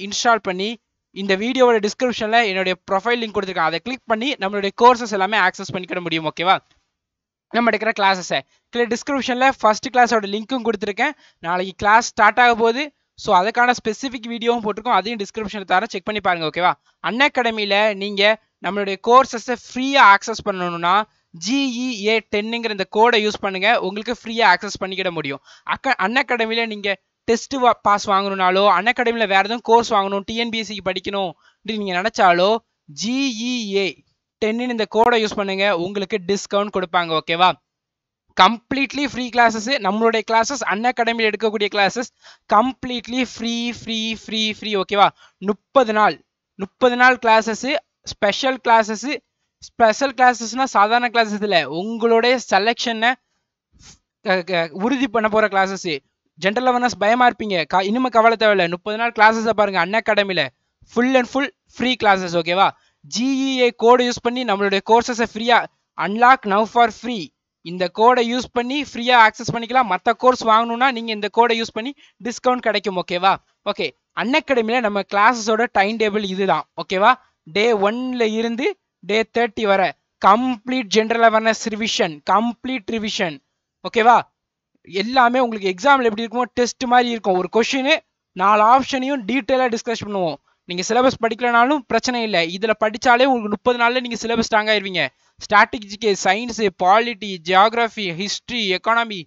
Install பண்ணி இந்த வீடியோவோட டிஸ்கிரிப்ஷனில் என்னுடைய ப்ரொஃபைல் லிங்க் கொடுத்துருக்கேன் அதை கிளிக் பண்ணி நம்மளுடைய கோர்சஸ் எல்லாமே ஆக்சஸ் பண்ணிக்கிட முடியும் ஓகேவா நம்ம எடுக்கிற கிளாஸஸை கீழே டிஸ்கிரிப்ஷனில் ஃபர்ஸ்ட் கிளாஸோட லிங்க்கும் கொடுத்துருக்கேன். நாளைக்கு கிளாஸ் ஸ்டார்ட் ஆக போகுது. ஸோ அதுக்கான ஸ்பெசிஃபிக் வீடியோவும் போட்டிருக்கோம். அதையும் டிஸ்கிரிப்ஷனில் தர செக் பண்ணி பாருங்க ஓகேவா அன் அகாடமியில் நீங்கள் நம்மளுடைய கோர்சஸை ஃப்ரீயாக ஆக்சஸ் பண்ணணும்னா ஜிஇஏ டென்னுங்கிற இந்த கோடை யூஸ் பண்ணுங்கள் உங்களுக்கு ஃப்ரீயாக ஆக்சஸ் பண்ணிக்கிட முடியும். அக்க அன் அகாடமியில் நீங்கள் டெஸ்ட் பாஸ் வாங்கணும்னாலோ அன்அகாடமியில் வேறு எதுவும் கோர்ஸ் வாங்கணும் டிஎன்பிஎஸ்சிக்கு படிக்கணும் அப்படின்னு நீங்கள் நினச்சாலோ ஜிஇஏ டென்னு இந்த கோடை யூஸ் பண்ணுங்க. உங்களுக்கு டிஸ்கவுண்ட் கொடுப்பாங்க ஓகேவா கம்ப்ளீட்லி ஃப்ரீ கிளாஸஸ் நம்மளுடைய கிளாஸஸ் அன்அகாடமியில் எடுக்கக்கூடிய classes completely free free free free ஓகேவா முப்பது நாள் முப்பது நாள் கிளாஸஸு ஸ்பெஷல் கிளாஸஸ் ஸ்பெஷல் கிளாஸஸ்னா சாதாரண கிளாஸஸ் இல்லை. உங்களுடைய செலெக்ஷனை உறுதி பண்ண போகிற கிளாஸஸ்ஸு ஜென்ரல் அவேர்னஸ் பயமா இருப்பீங்க. க இனிமே கவலை தேவையில்ல. முப்பது நாள் கிளாஸஸை பாருங்க. அன் அகாடமியில் full and full free classes ஓகேவா ஜிஇஏ கோடை யூஸ் பண்ணி நம்மளுடைய கோர்சஸை ஃப்ரீயாக அன்லாக் நவ் ஃபார் ஃப்ரீ இந்த கோடை யூஸ் பண்ணி ஃப்ரீயாக ஆக்சஸ் பண்ணிக்கலாம். மற்ற கோர்ஸ் வாங்கணும்னா நீங்கள் இந்த கோடை யூஸ் பண்ணி டிஸ்கவுண்ட் கிடைக்கும் ஓகேவா ஓகே அன் அகாடமியில் நம்ம கிளாஸஸோட டைம் டேபிள் இதுதான் ஓகேவா டே ஒன்ல இருந்து டே தேர்ட்டி வர complete general awareness revision complete revision ஓகேவா எல்லாமே உங்களுக்கு எக்ஸாமில் எப்படி இருக்குமோ டெஸ்ட் மாதிரி இருக்கும். ஒரு கொஷினு நாலு ஆப்ஷனையும் டீட்டெயிலாக டிஸ்கஸ் பண்ணுவோம். நீங்கள் சிலபஸ் படிக்கலனாலும் பிரச்சனை இல்லை. இதில் படித்தாலே உங்களுக்கு முப்பது நாளில் நீங்கள் சிலபஸ் ஸ்ட்ராங் ஆயிருவீங்க. ஸ்ட்ராட்டஜிக்கு science polity geography history economy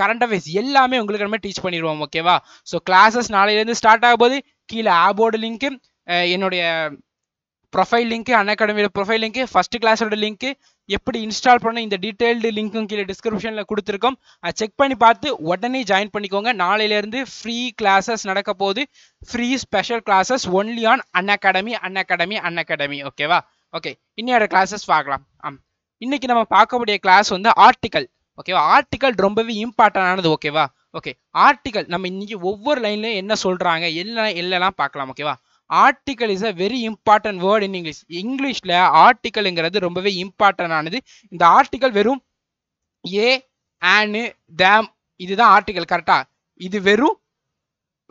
current affairs எல்லாமே உங்களுக்கு நம்ம டீச் பண்ணிடுவோம் ஓகேவா ஸோ கிளாஸஸ் நாளையிலேருந்து ஸ்டார்ட் ஆகும் போது கீழே ஆபோர்டு லிங்க்கு என்னுடைய ப்ரொஃபைல் லிங்க் அன்அகாடமியோட ப்ரொஃபைல் லிங்க் ஃபஸ்ட் கிளாஸோட லிங்க்கு எப்படி இன்ஸ்டால் பண்ண இந்த டீட்டெயில்டு லிங்க்கும் கீழே டிஸ்கிரிப்ஷனில் கொடுத்துருக்கோம். அதை செக் பண்ணி பார்த்து உடனே ஜாயின் பண்ணிக்கோங்க. நாளையிலேருந்து ஃப்ரீ கிளாஸஸ் நடக்க போகுது. Free special classes only on Unacademy Unacademy Unacademy ஓகேவா ஓகே இன்னையோட கிளாஸஸ் பார்க்கலாம். ஆம். இன்னைக்கு நம்ம பார்க்கக்கூடிய கிளாஸ் வந்து ஆர்டிக்கல் ஓகேவா ஆர்டிக்கல் ரொம்பவே இம்பார்ட்டன்டானது ஓகேவா ஓகே ஆர்டிக்கல் நம்ம இன்னைக்கு ஒவ்வொரு லைன்லையும் என்ன சொல்கிறாங்க எல்லாம் எல்லாம் பார்க்கலாம். ஓகேவா article is a very important word in English இங்கிலீஷில் ஆர்டிக்கலுங்கிறது ரொம்பவே இம்பார்ட்டன்ட் ஆனது. இந்த ஆர்டிக்கல் வெறும் ஏ ஆனு தேம் இதுதான் ஆர்டிக்கல் கரெக்டா இது வெறும்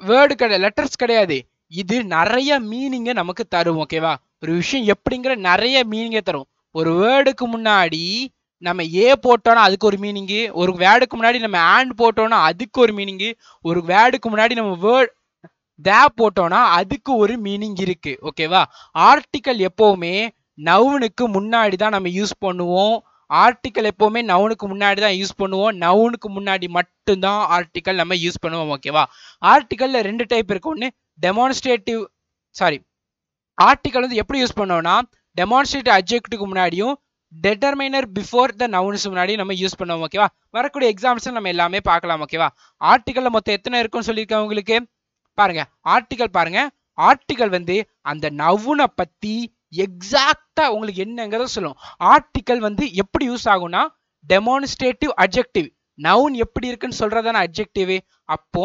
வேர்டு கிடையாது லெட்டர்ஸ் கிடையாது. இது நிறைய மீனிங்கை நமக்கு தரும் ஓகேவா ஒரு விஷயம் எப்படிங்கிற நிறைய மீனிங்கை தரும். ஒரு வேர்டுக்கு முன்னாடி நம்ம ஏ போட்டோன்னா அதுக்கு ஒரு மீனிங்கு ஒரு வேர்டுக்கு முன்னாடி நம்ம ஆண்ட் போட்டோன்னா அதுக்கு ஒரு மீனிங்கு ஒரு வேர்டுக்கு முன்னாடி நம்ம வேர்ட் தே போட்டோம்னா அதுக்கு ஒரு மீனிங் இருக்கு ஓகேவா ஆர்டிக்கல் எப்போவுமே நவுனுக்கு முன்னாடி தான் நம்ம யூஸ் பண்ணுவோம். ஆர்டிக்கல் எப்போவுமே நவுனுக்கு முன்னாடி தான் யூஸ் பண்ணுவோம். நவுனுக்கு முன்னாடி மட்டும்தான் ஆர்டிக்கல் நம்ம யூஸ் பண்ணுவோம் ஓகேவா ஆர்டிக்கலில் ரெண்டு டைப் இருக்கு. ஒன்று டெமான்ஸ்ட்ரேட்டிவ் சாரி ஆர்டிக்கல் வந்து எப்படி யூஸ் பண்ணோம்னா டெமான்ஸ்ட்ரேட்டிவ் அப்ஜெக்ட்டுக்கு முன்னாடியும் டெட்டர்மைனர் பிஃபோர் த நவுன்ஸ் முன்னாடி நம்ம யூஸ் பண்ணுவோம் ஓகேவா வரக்கூடிய எக்ஸாம்ஸ் நம்ம எல்லாமே பார்க்கலாம் ஓகேவா ஆர்டிக்கலில் மொத்தம் எத்தனை இருக்குன்னு சொல்லியிருக்கேன் உங்களுக்கு? பாருங்க ஆர்டிக்கல் பாருங்க. ஆர்டிக்கல் வந்து அந்த நவுனை பத்தி எக்ஸாக்டா உங்களுக்கு என்னங்கிறத சொல்லும். ஆர்டிக்கல் வந்து எப்படி யூஸ் ஆகும்னா டெமான்ஸ்ட்ரேட்டிவ் அப்ஜெக்டிவ் நவுன் எப்படி இருக்குன்னு சொல்றதான அப்ஜெக்டிவ் அப்போ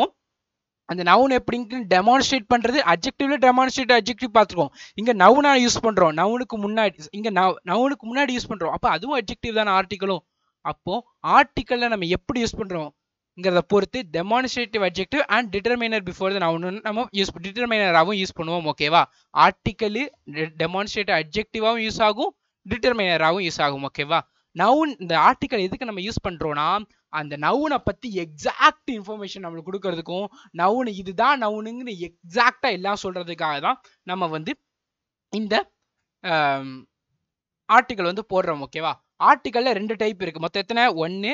அந்த நவுன் எப்படின்னு டெமான்ஸ்ட்ரேட் பண்றது அப்ஜெக்டிவ்ல டெமான்ஸ்ட்ரேட் அப்ஜெக்டிவ் பார்த்துருக்கோம் இங்க நவுனா யூஸ் பண்றோம். நவுனுக்கு முன்னாடி இங்க நவுனுக்கு முன்னாடி யூஸ் பண்றோம். அப்போ அதுவும் அப்ஜெக்டிவ் தானே ஆர்டிக்கலும் அப்போ ஆர்டிக்கல்ல நம்ம எப்படி யூஸ் பண்றோம்? ங்கிறத பொறுத்து demonstrative adjective and determiner before the நம்ம யூஸ் டிட்டர்மைனராகவும் யூஸ் பண்ணுவோம் ஓகேவா ஆர்டிக்கலு டெமான்ஸ்ட்ரேட்டிவ் அப்ஜெக்டிவாகவும் யூஸ் ஆகும் டிட்டர்மைனராகவும் யூஸ் ஆகும் ஓகேவா நவுன் இந்த ஆர்டிக்கல் எதுக்கு நம்ம யூஸ் பண்ணுறோன்னா அந்த நவுனை பற்றி எக்ஸாக்ட் இன்ஃபர்மேஷன் நம்மளுக்கு கொடுக்கறதுக்கும் நவுனு இதுதான் நவுனுங்கிற எக்ஸாக்டாக எல்லாம் சொல்கிறதுக்காக தான் நம்ம வந்து இந்த ஆர்டிக்கல் வந்து போடுறோம் ஓகேவா ஆர்டிக்கலில் ரெண்டு டைப் இருக்குது மொத்தம் எத்தனை? ஒன்று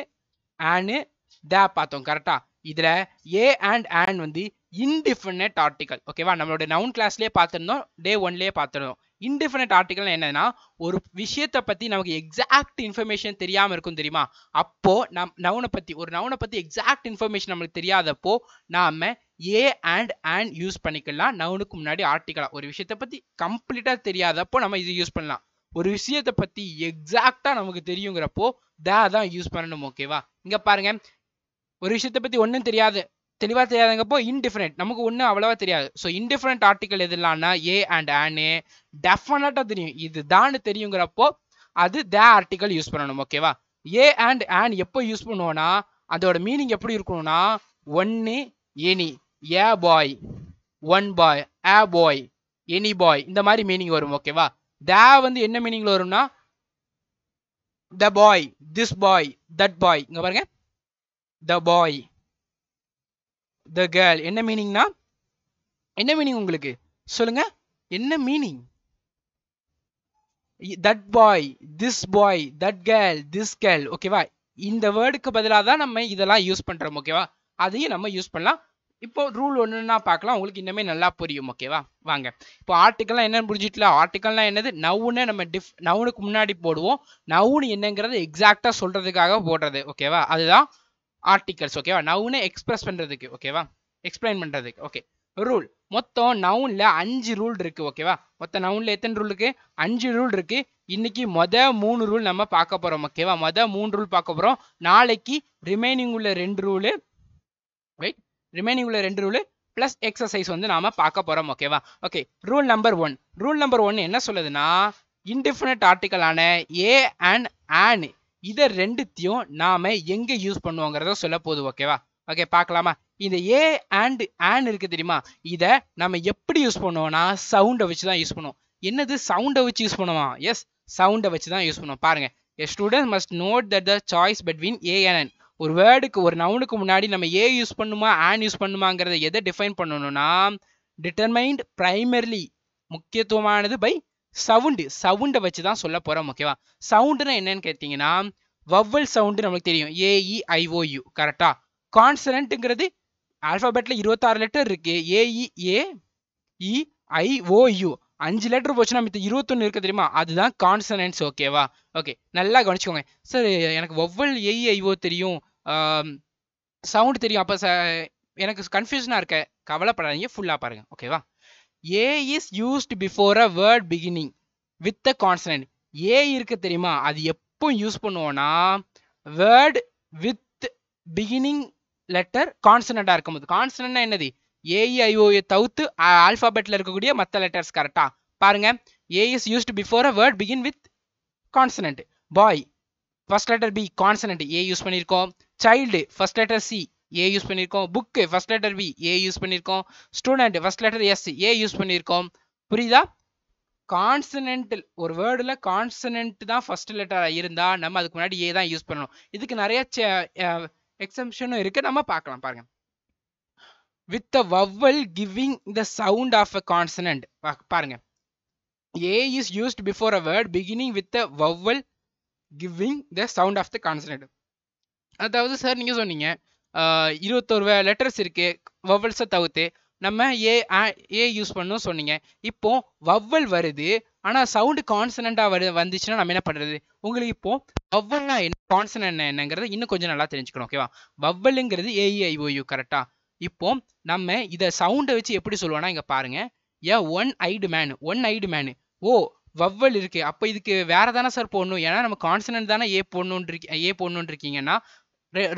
ஆனு தே பார்த்தோம் கரெக்டா இதுல ஏ அண்ட் ஆண்ட் வந்து இன்டிஃபினட் ஆர்டிக்கல் ஓகேவா நம்மளோட நவுன் கிளாஸ்லேயே பார்த்துருந்தோம் டே ஒன்லயே பார்த்துருந்தோம். இன்டிஃபினட் ஆர்டிக்கல் என்னன்னா ஒரு விஷயத்தை பத்தி நமக்கு எக்ஸாக்ட் இன்ஃபர்மேஷன் தெரியாம இருக்கும் தெரியுமா? அப்போ நம் நவுனை பத்தி ஒரு நவுனை பத்தி எக்ஸாக்ட் இன்ஃபர்மேஷன் நம்மளுக்கு தெரியாதப்போ நாம ஏ அண்ட் ஆன் யூஸ் பண்ணிக்கலாம். நவுனுக்கு முன்னாடி ஆர்டிக்கலா ஒரு விஷயத்தை பத்தி கம்ப்ளீட்டா தெரியாதப்போ நம்ம இது யூஸ் பண்ணலாம். ஒரு விஷயத்தை பத்தி எக்ஸாக்டா நமக்கு தெரியுங்கிறப்போ தே தான் யூஸ் பண்ணணும் ஓகேவா இங்க பாருங்க. ஒரு விஷயத்தை பற்றி ஒன்றும் தெரியாது. தெளிவாக தெரியாதங்கப்போ இன்டிஃபரெண்ட் நமக்கு ஒன்றும் அவ்வளவா தெரியாது. ஸோ இன்டிஃபரெண்ட் ஆர்டிக்கல் எதுலாம்னா ஏ அண்ட் ஆனு டெஃபினட்டாக தெரியும். இது தான் தெரியுங்கிறப்போ அது தே ஆர்டிக்கல் யூஸ் பண்ணணும் ஓகேவா ஏ அண்ட் ஆன் எப்போ யூஸ் பண்ணுவோன்னா அதோட மீனிங் எப்படி இருக்கணும்னா ஒன்று any a boy one boy a boy any boy இந்த மாதிரி மீனிங் வரும் ஓகேவா தே வந்து என்ன மீனிங்ல வரும்னா த பாய் திஸ் பாய் தட் பாய் இங்க பாருங்க. த பாய் த கேர்ள் என்ன மீனிங்னா என்ன மீனிங் உங்களுக்கு? சொல்லுங்க. என்ன meaning that boy this boy that girl this girl ஓகேவா இந்த வேர்டுக்கு பதிலாக தான் நம்ம இதெல்லாம் யூஸ் பண்ணுறோம் ஓகேவா அதையும் நம்ம யூஸ் பண்ணலாம். இப்போ ரூல் ஒன்றுன்னா பார்க்கலாம். உங்களுக்கு இன்னுமே நல்லா புரியும் ஓகேவா வாங்க. இப்போ ஆர்டிக்கல்லாம் என்னன்னு புரிஞ்சிட்டல? ஆர்டிக்கல்லாம் என்னது? நவுனை நம்ம டிஃப் நவுனுக்கு முன்னாடி போடுவோம். நவுன்னு என்னங்கிறது எக்ஸாக்டாக சொல்கிறதுக்காக போடுறது ஓகேவா அதுதான் ஆர்டிகல்ஸ் ஓகேவா நவுனை எக்ஸ்பிரஸ் பண்றதுக்கு ஓகேவா எக்ஸ்பிளைன் பண்றதுக்கு ஓகே ரூல் மொத்தம் நவுன்ல அஞ்சு ரூல் இருக்கு ஓகேவா மொத்த நவுன்ல எத்தனை ரூல் இருக்குது அஞ்சு ரூல் இருக்கு. இன்னைக்கு மொத மூணு ரூல் நம்ம பார்க்க போகிறோம் ஓகேவா மொதல் மூணு ரூல் பார்க்க போறோம். நாளைக்கு ரிமைனிங் உள்ள ரெண்டு ரூலு ரைட் ரிமைனிங் உள்ள ரெண்டு ரூலு ப்ளஸ் எக்ஸசைஸ் வந்து நாம பார்க்க போறோம் ஓகேவா okay rule number one rule number one என்ன சொல்லுதுன்னா இன்டிஃபினட் ஆர்டிக்கலான ஏ அண்ட் ஆன் இதை ரெண்டுத்தையும் நாம எங்க யூஸ் பண்ணுவோங்கிறத சொல்ல போகுது ஓகேவா ஓகே பார்க்கலாமா? இந்த ஏ அண்ட் ஆன் இருக்கு தெரியுமா? இதை நம்ம எப்படி யூஸ் பண்ணுவோம்னா சவுண்டை வச்சு தான் யூஸ் பண்ணுவோம். என்னது? சவுண்டை வச்சு யூஸ் பண்ணுவோம்? எஸ் சவுண்டை வச்சு தான் யூஸ் பண்ணுவோம். பாருங்க. A student must note that the choice between a and ஒரு வேர்டுக்கு ஒரு நவுனுக்கு முன்னாடி நம்ம ஏ யூஸ் பண்ணுமா ஆன் யூஸ் பண்ணுமாங்கிறத எதை டிஃபைன் பண்ணணும்னா டிட்டர்மைண்ட் ப்ரைமர்லி முக்கியத்துவமானது பை சவுண்டு சவுண்டை வச்சு தான் சொல்ல போகிறோம் ஓகேவா சவுண்டுனா என்னன்னு கேட்டிங்கன்னா வவ்வல் சவுண்டு நம்மளுக்கு தெரியும். ஏஇ ஐஓயு கரெக்டா ஆல்ஃபாபெட்டில் இருபத்தாறு லெட்டர் இருக்கு. ஏஇ ஏ இ அஞ்சு லெட்டர் போச்சுன்னா மித்த இருபத்தொன்று இருக்க தெரியுமா? அதுதான் கான்சனன்ஸ் ஓகேவா ஓகே நல்லா கவனிச்சுக்கோங்க. சார் எனக்கு ஒவ்வொரு ஏஇஐஓ தெரியும். சவுண்டு தெரியும். அப்போ எனக்கு கன்ஃபியூஷனாக இருக்க. கவலைப்படாதீங்க ஃபுல்லாக பாருங்கள் ஓகேவா a is used before a word beginning with a consonant a இருக்கு தெரியுமா? அது எப்போ யூஸ் பண்ணுவோம்னா வேர்ட் வித் பிகினிங் லெட்டர் கான்சனண்டாக இருக்கும்போது. கான்சனண்டா என்னது? ஏஇஐஓஏ தவிர்த்து ஆல்ஃபாபெட்டில் இருக்கக்கூடிய மற்ற லெட்டர்ஸ் கரெக்டா பாருங்க. A is used before a word begin with consonant boy first letter B consonant a use பண்ணியிருக்கோம் child first letter C a use பண்ணியிருக்கோம் book first letter B a use பண்ணியிருக்கோம் student first letter S a use பண்ணியிருக்கோம் புரியுதா? கான்சனென்ட் ஒரு வேர்டில் கான்சனென்ட் தான் first லெட்டராக இருந்தால் நம்ம அதுக்கு முன்னாடி ஏ தான் யூஸ் பண்ணணும். இதுக்கு நிறைய எக்ஸம்ஷனும் இருக்கு. நம்ம பார்க்கலாம் பாருங்க. With a vowel giving the sound of a consonant பாருங்க. A is used before a word beginning with a vowel giving the sound of the consonant அதாவது சார் நீங்கள் சொன்னீங்க இருபத்தோரு லெட்டர்ஸ் இருக்கு. வவ்வல்ஸை தவிர்த்து நம்ம ஏ ஏ யூஸ் பண்ணணும் சொன்னீங்க. இப்போ வவ்வல் வருது. ஆனால் சவுண்டு கான்சனண்ட்டாக வரு வந்துச்சுன்னா நம்ம என்ன பண்ணுறது உங்களுக்கு இப்போ வவ்வல்னா என்ன கான்சனன்ட் என்னங்கிறத இன்னும் கொஞ்சம் நல்லா தெரிஞ்சுக்கணும் ஓகேவா வவ்வலுங்கிறது ஏஇஐஓயு கரெக்டாக இப்போ நம்ம இதை சவுண்டை வச்சு எப்படி சொல்லுவோம்னா இங்கே பாருங்க. A one eyed man one eyed man O vowel இருக்கு. அப்போ இதுக்கு வேற தானே சார் போடணும்? ஏன்னா நம்ம கான்சனன்ட் தானே ஏ போடணும்னு ஏ போடணுன்னு இருக்கீங்கன்னா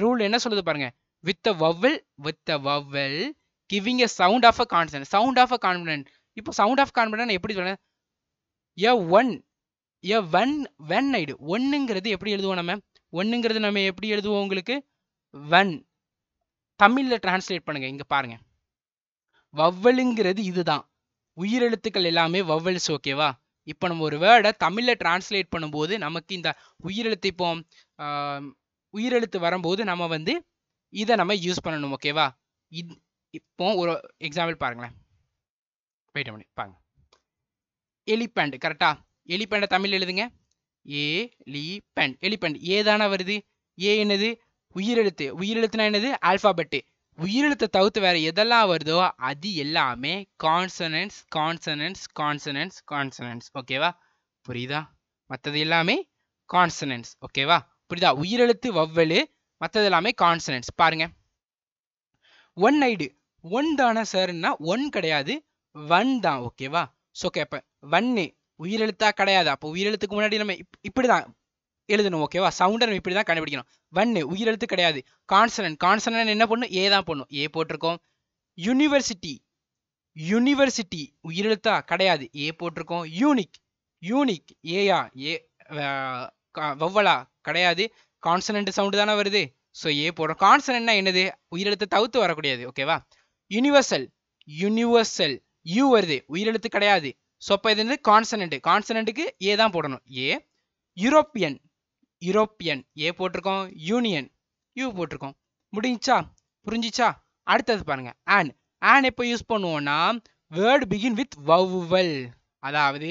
ரூல் என்ன சொல்லுது பாருங்க? With a vowel with a vowel giving a sound of a consonant sound of a confident இப்போ சவுண்ட் ஆஃப் கான்ஃபிடன்ட் எப்படி சொல்ல a one a when when eyed ஒன்னுங்கிறது எப்படி எழுதுவோம் நம்ம? ஒன்னுங்கிறது நம்ம எப்படி எழுதுவோம் உங்களுக்கு? வென் தமிழில் டிரான்ஸ்லேட் பண்ணுங்க இங்கே பாருங்க. வவ்வலுங்கிறது இதுதான். உயிரெழுத்துக்கள் எல்லாமே வவ்வல்ஸ் ஓகேவா இப்போ நம்ம ஒரு வேர்டை தமிழில் டிரான்ஸ்லேட் பண்ணும்போது நமக்கு இந்த உயிரெழுத்து இப்போ உயிரெழுத்து வரும்போது நம்ம வந்து இதை நம்ம யூஸ் பண்ணணும் ஓகேவா இது இப்போ ஒரு எக்ஸாம்பிள் பாருங்களேன். வெயிட் பண்ணி பாருங்க. எலிபெண்ட் கரெக்டா எலிபெண்டை தமிழ் எழுதுங்க ஏ லி பென் எலிபெண்ட் ஏ தானே வருது? ஏ என்னது? உயிரெழுத்து. உயிரெழுத்துனா என்னது? ஆல்பாபெட்டு உயிரெழுத்தை தவிர்த்து வேற எதெல்லாம் வருதோ அது எல்லாமே கான்சனன்ஸ் கான்சனன்ஸ் கான்சனன்ஸ் கான்சனன்ஸ் ஓகேவா புரியுதா? மற்றது எல்லாமே கான்சனன்ஸ் ஓகேவா புரியுதா? உயிரெழுத்து வவ்வலு மற்றது எல்லாமே கான்சனன்ஸ் பாருங்க ஒன் ஐடு ஒன் தானே சார்னா ஒன் கிடையாது. ஒன் தான் ஓகேவா ஸோ கேட்பேன் ஒன்னு உயிரெழுத்தா கிடையாது. அப்போ உயிரெழுத்துக்கு முன்னாடி நம்ம இப்படிதான் எழுதணும் ஓகேவா சவுண்டை நம்ம இப்படி தான் கண்டுபிடிக்கணும் ஒன்னு உயிரெழுத்து கிடையாது. கான்சனன்ட் கான்சனன்ட் என்ன பண்ணும் ஏ தான் பண்ணும் ஏ போட்டிருக்கோம். யூனிவர்சிட்டி யூனிவர்சிட்டி உயிரெழுத்தா கிடையாது. ஏ போட்டிருக்கோம். யூனிக் யூனிக் ஏயா ஏ வௌவலா கிடையாது. கான்சனன்ட் சவுண்டு தானே வருது? ஸோ ஏ போடுறோம் கான்சனண்ட்னா என்னது? உயிரெழுத்தை தவிர்த்து வரக்கூடியது. ஓகேவா யூனிவர்சல் யூனிவர்சல் யூ வருது. உயிரெழுத்து கிடையாது. ஸோ அப்போ இது வந்து கான்சனண்ட்டு கான்சனண்ட்டுக்கு ஏ தான் போடணும். ஏ யூரோப்பியன் யூரோப்பியன் ஏ போட்டிருக்கோம். யூனியன் யூ போட்டிருக்கோம். முடிஞ்சா புரிஞ்சிச்சா? அடுத்தது பாருங்க. ஆன் ஆன் எப்போ யூஸ் பண்ணுவோம்னா வேர்டு பிகின் வித் வவ்வல் அதாவது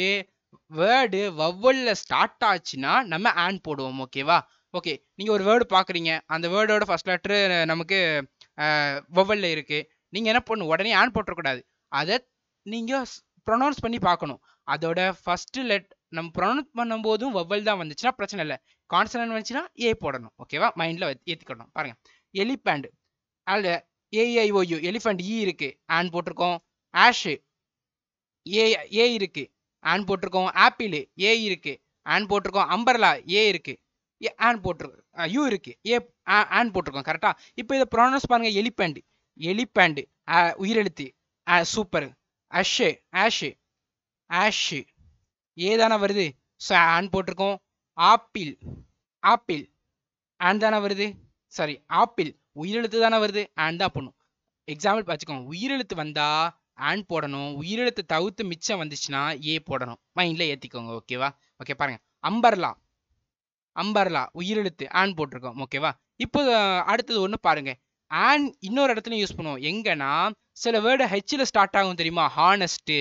வேர்டு வவ்வலில் ஸ்டார்ட் ஆச்சுன்னா நம்ம ஆன் போடுவோம். ஓகேவா ஓகே நீங்கள் ஒரு வேர்டு பார்க்குறீங்க அந்த வேர்டோட ஃபர்ஸ்ட் லெட்ரு நமக்கு வவ்வல்ல இருக்குது நீங்கள் என்ன பண்ணணும்? உடனே ஆன் போட்டுறக்கூடாது. அதை நீங்கள் ப்ரொனவுன்ஸ் பண்ணி பார்க்கணும் அதோட ஃபஸ்ட்டு லெட் நம்ம ப்ரொனவுன்ஸ் பண்ணும்போதும் வவ்வல் தான் வந்துச்சுன்னா பிரச்சனை இல்லை. கான்சனன் வந்துச்சுன்னா ஏ போடணும். ஓகேவா மைண்டில் ஏற்றிக்கணும் பாருங்கள் எலிபேண்ட் அதில் A I O U elephant E e இருக்குது ஆன் போட்டிருக்கோம். ஆஷு ஏ ஏ இருக்குது ஆன் போட்டிருக்கோம். ஆப்பிள் ஏ இருக்குது ஆன் போட்டிருக்கோம். அம்பர்லா ஏ இருக்குது ஆன் போட்டிருக்கோம் யூ இருக்கு. ஏ ஆன் போட்டிருக்கோம். கரெக்டா இப்போ இதை ப்ரொனவுன்ஸ் பாருங்க. எலிபேண்டு எலிபேண்டு உயிரெழுத்து சூப்பர் அஷ் ஆஷு ஆஷு ஏதான வருது? ஸோ ஆன் போட்டிருக்கோம். ஆப்பிள் ஆப்பிள் ஆன் தானே வருது? சாரி ஆப்பிள் உயிரெழுத்து தானே வருது? ஆன் தான் பண்ணும் எக்ஸாம்பிள் பார்த்துக்கோங்க. உயிரெழுத்து வந்தால் ஆன் போடணும். உயிரெழுத்து தவிர்த்து மிச்சம் வந்துச்சுன்னா ஏ போடணும். மைண்டில் ஏற்றிக்கோங்க ஓகேவா ஓகே பாருங்கள் அம்பர்லா அம்பர்லா உயிரெழுத்து ஆன் போட்டிருக்கோம். ஓகேவா இப்போ அடுத்தது ஒன்று பாருங்க. ஆன் இன்னொரு இடத்துல யூஸ் பண்ணுவோம். எங்கன்னா சில வேர்டு ஹெச்சில் ஸ்டார்ட் ஆகும் தெரியுமா? ஹானஸ்ட்டு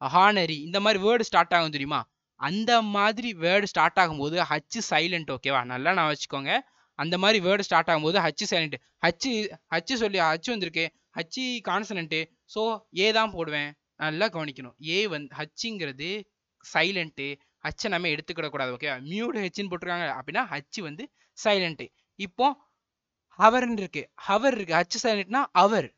ஹானரி இந்த மாதிரி வேர்டு ஸ்டார்ட் ஆகும் தெரியுமா? அந்த மாதிரி வேர்டு ஸ்டார்ட் ஆகும்போது ஹச்சு சைலண்ட் ஓகேவா நல்லா நான் வச்சுக்கோங்க. அந்த மாதிரி வேர்டு ஸ்டார்ட் ஆகும்போது ஹச்சு சைலண்ட் ஹச்சு ஹச்சு சொல்லி ஹச்சு வந்திருக்கு. ஹச்சி கான்சனண்ட்டு ஸோ ஏ தான் போடுவேன். நல்லா கவனிக்கணும். ஏ வந்து ஹச்சுங்கிறது சைலண்ட்டு ஹச்சை நம்ம எடுத்துக்கிட கூடாது ஓகேவா மியூடு ஹெச்சின்னு போட்டிருக்காங்க. அப்படின்னா ஹச்சு வந்து சைலண்ட்டு இப்போ ஹவர்னு இருக்கு. ஹவர் இருக்கு. ஹச்சு சைலண்ட்னா அவர்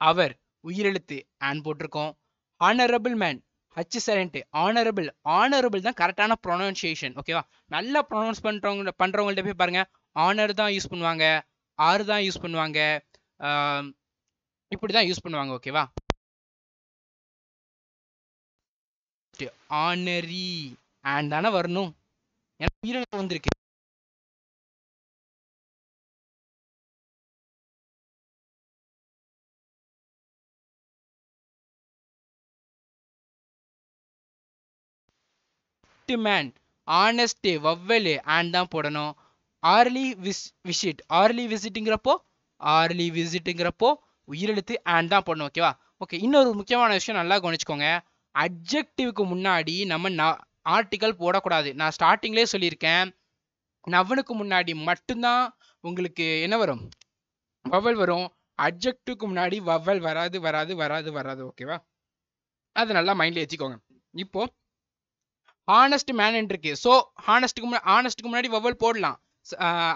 அவர் உயிரெழுத்து. ஆன் போட்டிருக்கோம். Honourable man H silent honourable honourable தான் கரெக்டான ப்ரொனவுன்சியேஷன் ஓகேவா நல்லா ப்ரொனவுன்ஸ் பண்றவங்க பண்றவங்கள்ட்ட போய் பாருங்க. ஆனர் தான் யூஸ் பண்ணுவாங்க. ஆறு தான் யூஸ் பண்ணுவாங்க. இப்படி தான் யூஸ் பண்ணுவாங்க ஓகேவா ஆனரி அண்ட் தானே வரணும்? எனக்கு உயிரிழப்பு வந்திருக்கு. மேன் ஆனஸ்ட் வவ்வலு அண்ட் தான் போடணும். ஆர்லி விஸ் விசிட் ஆர்லி விசிட்டுங்கிறப்போ ஆர்லி விசிட்டுங்கிறப்போ உயிரெழுத்து அண்ட் தான் போடணும் ஓகேவா ஓகே இன்னொரு முக்கியமான விஷயம் நல்லா கவனிச்சுக்கோங்க. அப்ஜெக்டிவ்க்கு முன்னாடி நம்ம ஆர்டிக்கல் போடக்கூடாது. நான் ஸ்டார்டிங்லேயே சொல்லியிருக்கேன். நவனுக்கு முன்னாடி மட்டும்தான் உங்களுக்கு என்ன வரும்? வவல் வரும். அப்ஜெக்டிவ்க்கு முன்னாடி வவல் வராது வராது வராது வராது. ஓகேவா அது நல்லா மைண்ட்ல வச்சுக்கோங்க இப்போ ஹானஸ்ட் மேன் இருக்கு. ஸோ ஹானஸ்ட்டுக்கு முன்னாடி ஹானஸ்ட்டுக்கு முன்னாடி வவல் போடலாம்.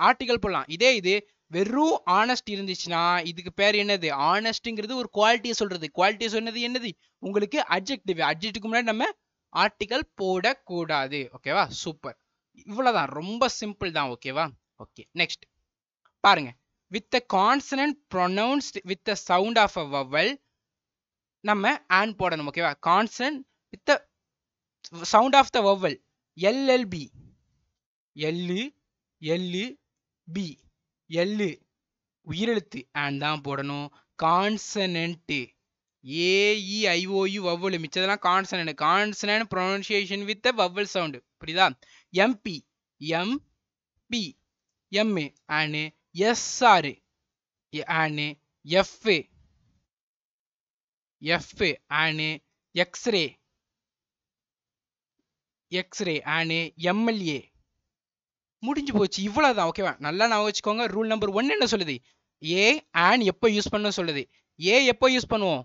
ஆர்டிக்கல் போடலாம். இதே இது வெறும் ஆனஸ்ட் இருந்துச்சுன்னா இதுக்கு பேர் என்னது? ஆனஸ்ட்ங்கிறது ஒரு குவாலிட்டியை சொல்றது. குவாலிட்டியை சொன்னது என்னது? உங்களுக்கு அப்ஜெக்டிவ் அப்ஜெக்ட்டுக்கு முன்னாடி நம்ம ஆர்டிகல் போடக்கூடாது. ஓகேவா சூப்பர் இவ்வளோதான் ரொம்ப சிம்பிள் தான். ஓகேவா ஓகே நெக்ஸ்ட் பாருங்க. With consonant pronounced with sound of a vowel நம்ம ஆன் போடணும். ஓகேவா consonant with sound of the vowel LLB L L B L உயிரெழுத்து ஆன் தான் போடணும். Consonant A E I O U vowel மிச்சதெல்லாம் consonant consonant pronunciation with vowel sound புரியுதா? MP M P M an SR an F F an x-ray x-ray an MLA முடிஞ்சு போச்சு. இவ்வளோதான் ஓகேவா நல்லா நான் வச்சுக்கோங்க. ரூல் நம்பர் ஒன் என்ன சொல்லுது? ஏ ஆன் எப்போ யூஸ் பண்ண சொல்லுது. ஏ எப்போ யூஸ் பண்ணுவோம்?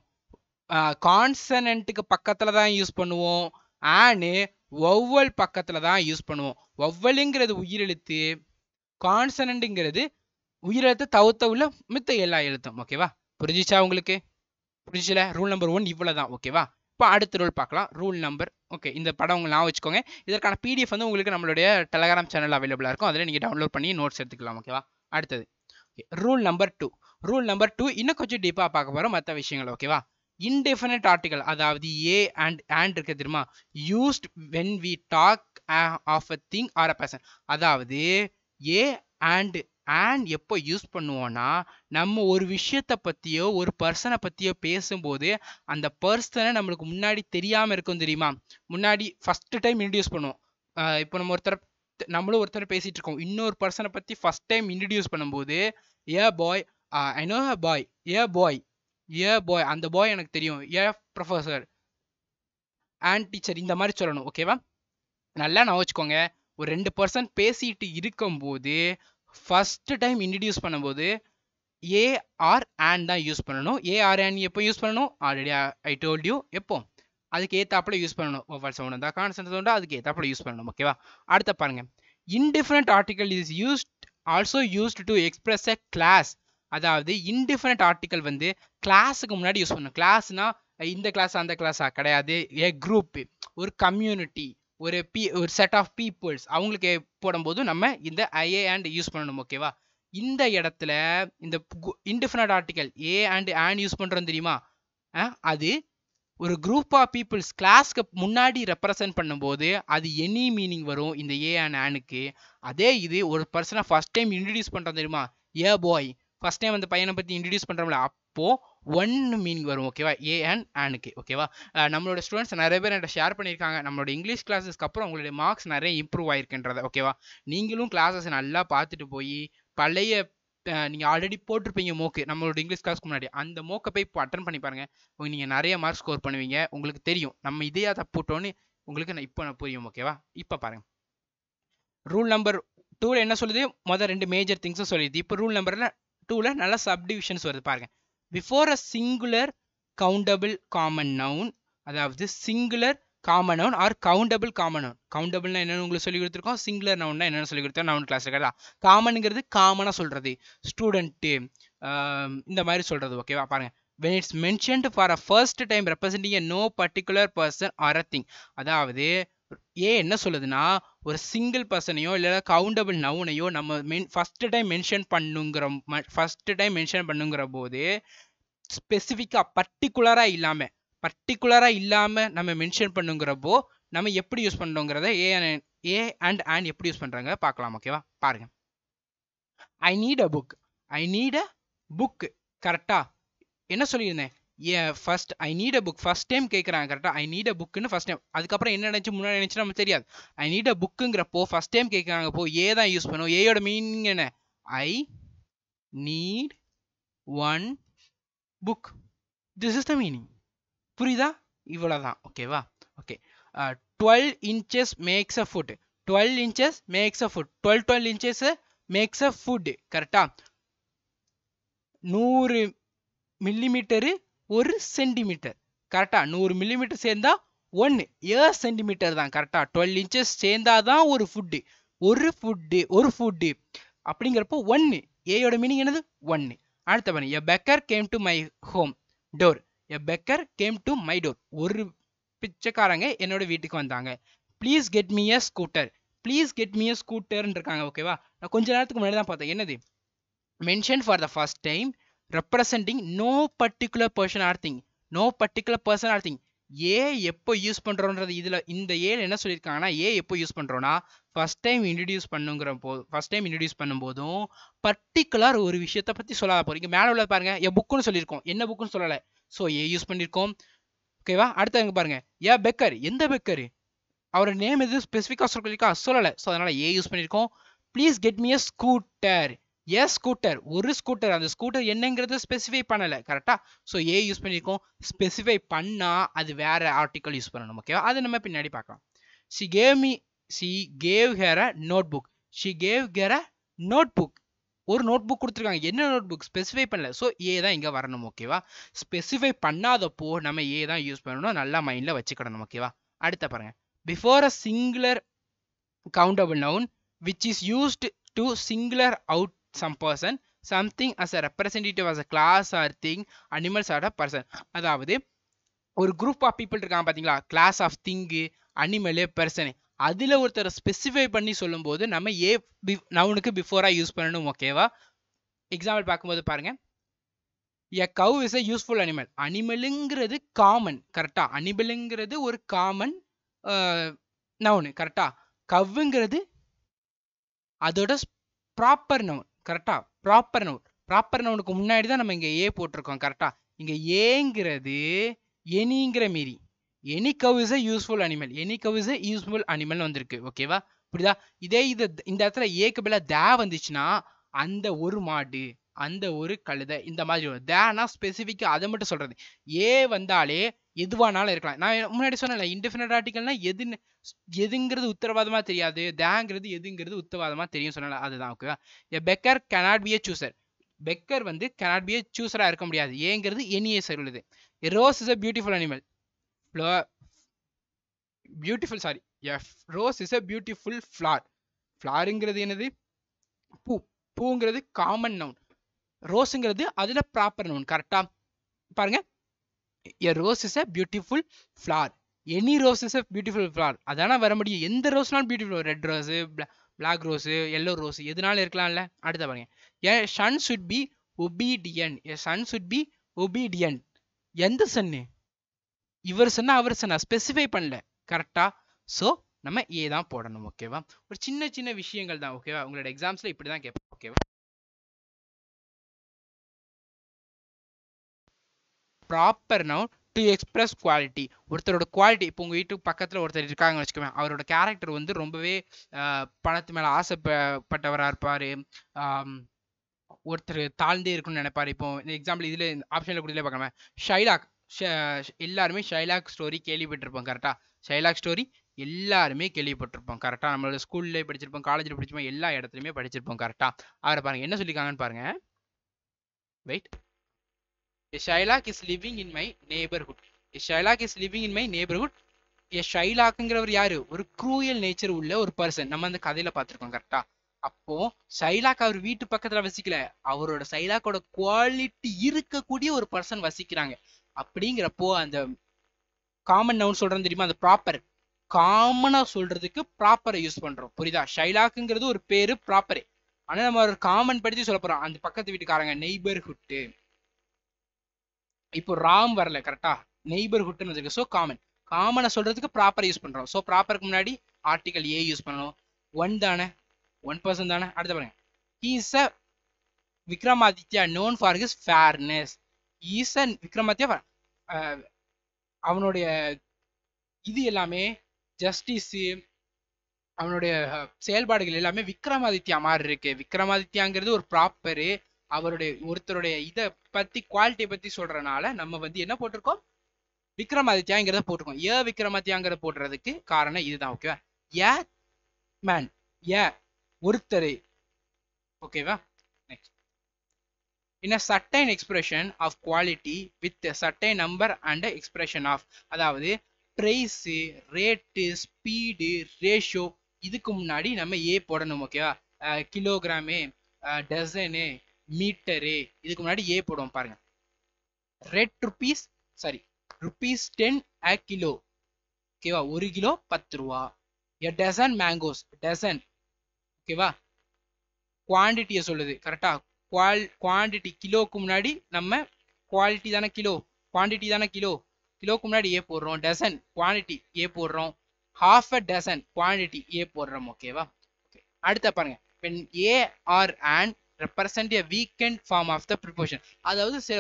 கான்சனண்ட்டுக்கு பக்கத்தில் தான் யூஸ் பண்ணுவோம். ஆனு ஒவ்வொல் பக்கத்தில் தான் யூஸ் பண்ணுவோம். ஒவ்வொலுங்கிறது உயிரெழுத்து கான்சனண்ட்டுங்கிறது உயிரெழுத்து தவிர்த்த உள்ள மித்த எல்லா எழுத்தும். ஓகேவா புரிஞ்சிச்சா உங்களுக்கு? புரிஞ்சிச்சல ரூல் நம்பர் ஒன் இவ்வளவுதான். ஓகேவா இப்போ அடுத்த ரூல் பார்க்கலாம். ரூல் நம்பர் ஓகே இந்த படம் உங்களை நான் வச்சுக்கோங்க. இதற்கான பிடிஎஃப் வந்து உங்களுக்கு நம்மளுடைய டெலகிராம் சேனல் அவைலபிளாக இருக்கும். அதில் நீங்கள் டவுன்லோட் பண்ணி நோட்ஸ் எடுத்துக்கலாம் ஓகேவா அடுத்தது okay rule number two rule number two இன்னும் கொஞ்சம் டீப்பாக பார்க்க போகிறோம் மற்ற விஷயங்கள் ஓகேவா இன்டெஃபினட் ஆர்டிகல் அதாவது ஏ அண்ட் அண்ட் இருக்க தெரியுமா? Used when we talk of a thing or a person அதாவது ஏ அண்ட் அண்ட் எப்போ யூஸ் பண்ணுவோம்னா நம்ம ஒரு விஷயத்த பற்றியோ ஒரு பர்சனை பற்றியோ பேசும்போது அந்த பர்சனை நம்மளுக்கு முன்னாடி தெரியாமல் இருக்கும் தெரியுமா? முன்னாடி ஃபஸ்ட்டு டைம் இன்ட்ரடியூஸ் பண்ணுவோம். இப்போ நம்ம ஒருத்தர் நம்மளும் ஒருத்தர் பேசிகிட்டு இருக்கோம். இன்னொரு பர்சனை பற்றி ஃபர்ஸ்ட் டைம் இன்ட்ரடியூஸ் பண்ணும்போது ஏ பாய் I know a bye a bye a பாய் அந்த பாய் எனக்கு தெரியும். ஏ ப்ரொஃபசர் அண்ட் டீச்சர் இந்த மாதிரி சொல்லணும் ஓகேவா நல்லா நான் வச்சுக்கோங்க. ஒரு ரெண்டு பர்சன் பேசிட்டு இருக்கும்போது ஃபஸ்ட்டு டைம் இன்ட்ரடியூஸ் பண்ணும்போது ஏஆர் ஆன் தான் யூஸ் பண்ணணும். ஏஆர் ஆன் எப்போ யூஸ் பண்ணணும்? ஆல்ரெடி ஐ டோல்ட் யூ எப்போ? அதுக்கு ஏத்தாப்புல யூஸ் பண்ணணும். ஒவ்வொரு சவுண்ட் இருந்தால் கான்சென்ட் சவுண்டா அதுக்கு ஏத்தாப்புல யூஸ் பண்ணணும் ஓகேவா அடுத்த பாருங்க. Indefinite article is used also used to express a class அதாவது இன்டிஃபரண்ட் ஆர்டிக்கல் வந்து கிளாஸுக்கு முன்னாடி யூஸ் பண்ணணும். கிளாஸ்னால் இந்த கிளாஸ் அந்த கிளாஸாக கிடையாது. ஏ குரூப் ஒரு கம்யூனிட்டி ஒரு பீ ஒரு செட் ஆஃப் பீப்புள்ஸ் அவங்களுக்கு போடும்போது நம்ம இந்த ஐஏ அண்ட் யூஸ் பண்ணணும் ஓகேவா இந்த இடத்துல இந்த indefinite article a and an use பண்றோம் தெரியுமா? அது ஒரு குரூப் ஆஃப் பீப்புள்ஸ் கிளாஸ்க்கு முன்னாடி ரெப்ரசன்ட் பண்ணும்போது அது எனி மீனிங் வரும் இந்த ஏ அண்ட் ஆனுக்கு அதே இது ஒரு பர்சனை ஃபஸ்ட் டைம் இன்ட்ரடியூஸ் பண்றோம் தெரியுமா? ஏ பாய் ஃபஸ்ட் டைம் அந்த பையனை பத்தி இன்ட்ரடியூஸ் பண்றோம்ல இப்போது ஒன்று மீனிங் வரும் ஓகேவா ஏ அண்ட் ஆனுக்கு ஓகேவா நம்மளோட ஸ்டூடெண்ட்ஸ் நிறைய பேர் என்கிட்ட ஷேர் பண்ணியிருக்காங்க. நம்மளோட இங்கிலீஷ் கிளாஸஸ்க்கு அப்புறம் உங்களுடைய மார்க்ஸ் நிறைய இம்ப்ரூவ் ஆயிருக்குன்றதை ஓகேவா நீங்களும் கிளாஸஸ் நல்லா பார்த்துட்டு போய் பழைய நீங்கள் ஆல்ரெடி போட்டிருப்பீங்க மோக்கு நம்மளோட இங்கிலீஷ் கிளாஸ்க்கு முன்னாடி. அந்த மோக்கை போய் இப்போ அட்டன் பண்ணி பாருங்கள் நீங்கள் நிறைய மார்க் ஸ்கோர் பண்ணுவீங்க. உங்களுக்கு தெரியும். நம்ம இதையா தப்புட்டோன்னு உங்களுக்கு நான் இப்போ நான் புரியும் ஓகேவா இப்போ பாருங்கள் ரூல் நம்பர் டூவில் என்ன சொல்லுது? மொதல் ரெண்டு மேஜர் திங்ஸும் சொல்லிடுது இப்போ ரூல் நம்பரில் டூவில் நல்ல சப்டிவிஷன்ஸ் வருது பாருங்கள் before a singular countable common noun அதாவது singular common noun or countable common noun கவுண்டபிள்னா என்னன்னு உங்களுக்கு சொல்லி கொடுத்துருக்கோம். சிங்குலர் நவுன்னா என்னன்னு சொல்லி கொடுத்தோம் நவுன் கிளாஸ் இருக்கிறதா காமனுங்கிறது காமனா சொல்றது. ஸ்டூடெண்ட்டு இந்த மாதிரி சொல்றது ஓகேவா பாருங்க. When it's mentioned for a first time representing a no particular person or a thing. அதாவது ஏ என்ன சொல்லுதுன்னா ஒரு சிங்கிள் பர்சனையோ இல்லை கவுண்டபிள் நவுனையோ நம்ம மென் ஃபஸ்ட்டு டைம் மென்ஷன் பண்ணுங்கிற ஃபஸ்ட்டு டைம் மென்ஷன் பண்ணுங்கிற போது ஸ்பெசிஃபிக்காக பர்டிகுலராக இல்லாம பர்டிகுலராக இல்லாம நம்ம மென்ஷன் பண்ணுங்கிறப்போ நம்ம எப்படி யூஸ் பண்ணுறோங்கிறத ஏ ஏ அண்ட் அண்ட் எப்படி யூஸ் பண்ணுறாங்க பார்க்கலாம் ஓகேவா பாருங்க. I need a book I need a book கரெக்டா என்ன சொல்லியிருந்தேன்? A first I need a book first time கேட்குறாங்க கரெக்டாக ஐ நீட் அ புக்குன்னு ஃபஸ்ட் டைம் அதுக்கப்புறம் என்ன நினச்சி முன்னாடி நினச்சி நமக்கு தெரியாது. ஐ நீட் அ புக்குங்கிறப்போ ஃபர்ஸ்ட் டைம் கேட்குறாங்க போ ஏ தான் யூஸ் பண்ணுவோம் ஏயோட மீனிங் என்ன? I need one book this is the meaning புரியுதா? இவ்வளோ தான் ஓகேவா okay twelve inches makes a foot twelve inches makes a foot twelve twelve inches makes a foot கரெக்டா நூறு மில்லிமீட்டரு ஒரு சென்டிமீட்டர். கரெக்டா நூறு மில்லிமீட்டர் சேர்ந்தா ஒன்று ஏ சென்டிமீட்டர் தான். கரெக்டா டுவெல் இன்ச்சஸ் சேர்ந்தா தான் ஒரு ஃபுட்டு ஒரு ஃபுட்டு ஒரு ஃபுட்டு அப்படிங்கிறப்போ ஒன்று ஏயோட மீனிங் என்னது? ஒன்று அடுத்த பண்ணி a beggar came to my home door a beggar came to my door ஒரு பிச்சைக்காரங்க என்னோட வீட்டுக்கு வந்தாங்க. Please get me a scooter please get me a ஸ்கூட்டர்ன்னு இருக்காங்க. ஓகேவா நான் கொஞ்ச நேரத்துக்கு முன்னாடி தான் பார்த்தேன். என்னது? Mention for the first time representing no particular person or thing no particular person or thing a எப்போ யூஸ் பண்றோன்றது இதுல இந்த ஏல என்ன சொல்லியிருக்காங்கன்னா ஏ எப்போ யூஸ் பண்ணுறோன்னா ஃபர்ஸ்ட் டைம் இன்ட்ரடியூஸ் பண்ணுங்கிற போது ஃபர்ஸ்ட் டைம் இன்ட்ரடியூஸ் பண்ணும்போதும் பர்டிகுலர் ஒரு விஷயத்தை பத்தி சொல்லாத போறீங்க. மேலே உள்ள பாருங்க என் புக்குன்னு சொல்லியிருக்கோம். என்ன புக்குன்னு சொல்லல. ஸோ ஏ யூஸ் பண்ணியிருக்கோம். ஓகேவா அடுத்து அங்கே பாருங்க. ஏ பெக்கர் எந்த பெக்கர்? அவரோட நேம் எது ஸ்பெசிஃபிக்காக சொல்லியிருக்கா சொல்லலை. ஸோ அதனால ஏ யூஸ் பண்ணியிருக்கோம். Please get me a scooter a scooter ஒரு ஸ்கூட்டர் அந்த ஸ்கூட்டர் என்னங்கிறது ஸ்பெசிஃபை பண்ணலை. கரெக்டாக ஸோ ஏ யூஸ் பண்ணியிருக்கோம் ஸ்பெசிஃபை பண்ணால் அது வேற ஆர்டிக்கல் யூஸ் பண்ணணும் ஓகேவா அது நம்ம பின்னாடி பார்க்கலாம். She gave me she gave her a notebook she gave her a notebook ஒரு நோட் புக் கொடுத்துருக்காங்க. என்ன நோட் புக் ஸ்பெசிஃபை பண்ணல. ஸோ ஏ தான் இங்கே வரணும் ஓகேவா ஸ்பெசிஃபை பண்ணாதப்போ நம்ம ஏ தான் யூஸ் பண்ணணும். நல்லா மைண்டில் வச்சுக்கிடணும் ஓகேவா அடுத்த பாருங்க. Before a singular countable noun which is used to singular out some person something as a representative as a class or thing animals or a person அதாவது ஒரு குரூப் ஆஃப் பீப்புள் இருக்காங்க பாத்தீங்களா? Class of thing animal person அதுல ஒருத்தரை specify பண்ணி சொல்லும்போது நம்ம ஏ B நவுனுக்கு பிஃபோரா use பண்ணணும் ஓகேவா எக்ஸாம்பிள் பார்க்கும்போது பாருங்க. A cow is a useful animal அனிமலுங்கிறது common கரெக்டா அனிமலுங்கிறது ஒரு காமன் நவுனு கரெக்டா கவ்வுங்கிறது அதோட ப்ராப்பர் நவுன் கரெக்டா ப்ராப்பர் நவுன் ப்ராப்பர் நவுனுக்கு முன்னாடி தான் நம்ம இங்க ஏ போட்டிருக்கோம் கரெக்டா இங்க ஏங்கிறது எனிங்கிற மீறி. Any cow is a useful animal any cow is a useful animal வந்திருக்கு. ஓகேவா புரியுதா? இதே இது இந்த இடத்துல ஏக்கு பதிலா தே வந்துச்சுன்னா அந்த ஒரு மாடு அந்த ஒரு கழுதை இந்த மாதிரி வரும் தேனா ஸ்பெசிஃபிக்காக அதை மட்டும் சொல்றது. ஏ வந்தாலே எதுவானாலும் இருக்கலாம். நான் முன்னாடி சொன்னேன்ல இன்டெஃபினட் ஆர்டிகல்னா எதுன்னு எதுங்கிறது உத்தரவாதமாக தெரியாது. தேங்கிறது எதுங்கிறது உத்தரவாதமாக தெரியும் சொன்னால அதுதான் ஓகேவா a beggar cannot be a chooser beggar வந்து cannot பி ஏ சூசராக இருக்க முடியாது. ஏங்கிறது எனியே சொல்லுது rose is a beautiful animal beautiful sorry rose is a beautiful flower ஃப்ளாருங்கிறது என்னது? பூ. பூங்கிறது காமன் நவுன் ரோஸுங்கிறது அதில் ப்ராப்பர் நவுன் கரெக்டாக பாருங்க. A rose is a beautiful flower any rose is a beautiful flower அதான வர முடியும். எந்த ரோஸ்னாலும் beautiful red rose black rose yellow rose எதுனாலும் இருக்கலாம்ல? அடுத்த பாருங்க. A son should be obedient a son should be obedient எந்த சன்னு இவர் சொன்னா அவர் சொன்னா ஸ்பெசிஃபை பண்ணல. கரெக்டா ஸோ நம்ம ஏ தான் போடணும் ஓகேவா ஒரு சின்ன சின்ன விஷயங்கள் தான் ஓகேவா உங்களோட எக்ஸாம்ஸில் இப்படி தான் கேட்போம் ஓகேவா proper noun to express quality ஒருத்தரோட குவாலிட்டி இப்போ உங்கள் வீட்டுக்கு பக்கத்தில் ஒருத்தர் இருக்காங்கன்னு வச்சுக்கோங்க அவரோட கேரக்டர் வந்து ரொம்பவே பணத்து மேலே ஆசைப்பட்டவராக இருப்பார். ஒருத்தர் தாழ்ந்தே இருக்கும்னு நினைப்பார். இப்போ இந்த எக்ஸாம்பிள் இதில் ஆப்ஷனில் கொடுத்துல பார்க்கலாமே ஷைலாக் ஷ- எல்லாருமே ஷைலாக் ஸ்டோரி கேள்விப்பட்டிருப்போம் கரெக்டாக ஷைலாக் ஸ்டோரி எல்லாருமே கேள்விப்பட்டிருப்போம் கரெக்டாக நம்மளோட ஸ்கூல்லே படிச்சிருப்போம் காலேஜில் படிச்சிருப்போம் எல்லா இடத்துலையுமே படிச்சிருப்போம் கரெக்டாக அவரை பாருங்கள் என்ன சொல்லியிருக்காங்கன்னு பாருங்கள் wait A Shylock is living in my neighborhood. A Shylock is living in my neighborhood. A Shylockங்கிறவர் யாரு? ஒரு க்ரூயல் நேச்சர் உள்ள ஒரு பர்சன் நம்ம அந்த கதையில பார்த்துருக்கோம் கரெக்டா அப்போ சைலாக் அவர் வீட்டு பக்கத்துல வசிக்கல. அவரோட சைலாக்கோட குவாலிட்டி இருக்கக்கூடிய ஒரு பர்சன் வசிக்கிறாங்க. அப்படிங்கிறப்போ அந்த காமன் நவுன் சொல்றோம் தெரியுமா? அந்த ப்ராப்பர் காமனா சொல்றதுக்கு ப்ராப்பரை யூஸ் பண்றோம். புரியுதா? ஷைலாக்குங்கிறது ஒரு பேரு ப்ராப்பரே ஆனா நம்ம ஒரு காமன் படுத்தி சொல்ல போறோம். அந்த பக்கத்து வீட்டுக்காரங்க நெய்பர்ஹுட்டு இப்போ ராம் வரல கரெக்டா நெய்பர்ஹுட்னு வச்சிருக்கு ஸோ காமன் காமனை சொல்றதுக்கு ப்ராப்பர் யூஸ் பண்றோம். ஸோ ப்ராப்பருக்கு முன்னாடி ஆர்டிகல் ஏ யூஸ் பண்ணணும். ஒன் தானே? ஒன் பர்சன் தானே? அடுத்த பாருங்க. He's a Vikramaditya known for his fairness is a Vikramaditya அவனுடைய இது எல்லாமே ஜஸ்டிஸ் அவனுடைய செயல்பாடுகள் எல்லாமே விக்ரமாதித்யா மாதிரி இருக்கு. விக்ரமாதித்யாங்கிறது ஒரு ப்ராப்பரு அவருடைய ஒருத்தருடைய இதை பத்தி குவாலிட்டியை பத்தி சொல்றனால நம்ம வந்து என்ன போட்டிருக்கோம்? விக்ரமாதித்யாங்கிறத போட்டிருக்கோம். ஏ விக்ரமாதித்யாங்கிறத போடுறதுக்கு காரணம் இதுதான் ஓகேவா ஏ மேன் ஏ ஒருத்தர். ஓகேவா next in certain expression of quality with with number and expression of அதாவது ப்ரைஸு ரேட்டு ஸ்பீடு ரேஷியோ இதுக்கு முன்னாடி நம்ம ஏ போடணும் ஓகேவா கிலோகிராமு டசனு மீட்டரு. இதுக்கு முன்னாடி ஏ போடுவோம் பாருங்க. Red rupees sorry rupees ten a kilo ஓகேவா ஒரு கிலோ பத்து ரூபா. எ டசன் மேங்கோஸ் டசன் ஓகேவா குவான்டிட்டியை சொல்லுது கரெக்டா குவால் குவான்டிட்டி கிலோக்கு முன்னாடி நம்ம குவாலிட்டி தானே கிலோ குவான்டிட்டி தானே கிலோ கிலோக்கு முன்னாடி ஏ போடுறோம் டசன் குவான்டிட்டி ஏ போடுறோம். Half a dozen quantity a போடுறோம் ஓகேவா ஓகே அடுத்த பாருங்க. When a or and represent a weakened form of the preposition. அதாவது சில